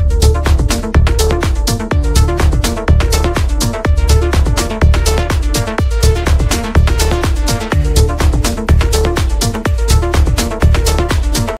you